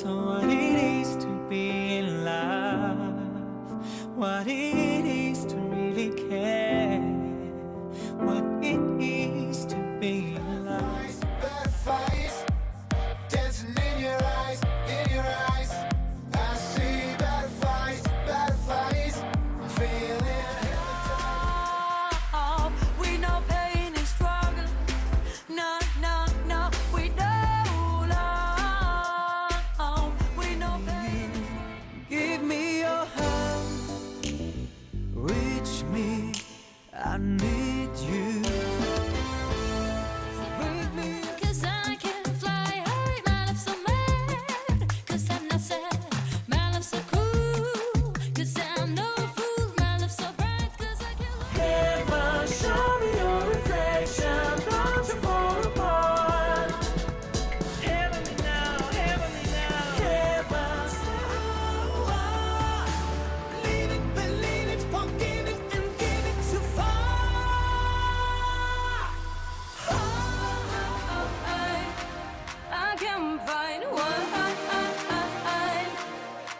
So what it is to be in love, what it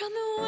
Run the world.